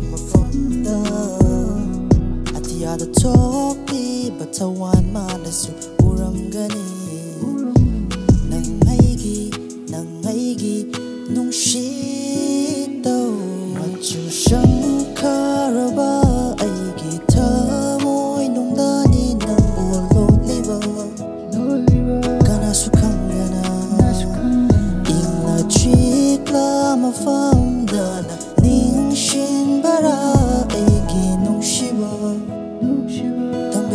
put my foot At the other top but I want my lasu uram gani Nang aigi, nang aigi, nung shi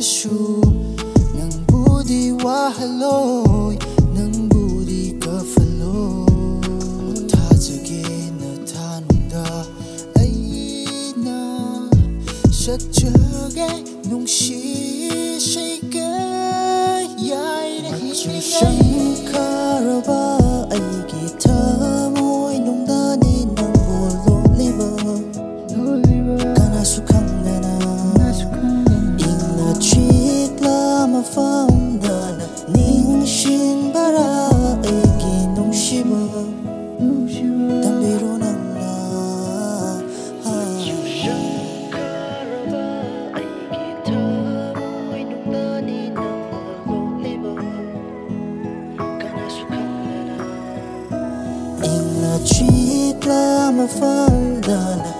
Nashu Nang budi wahaloy Nang budi kafaloy Mutajage na tanunda Ayina Shachage nung shishige Yain hinigang cheek là mà phân đàn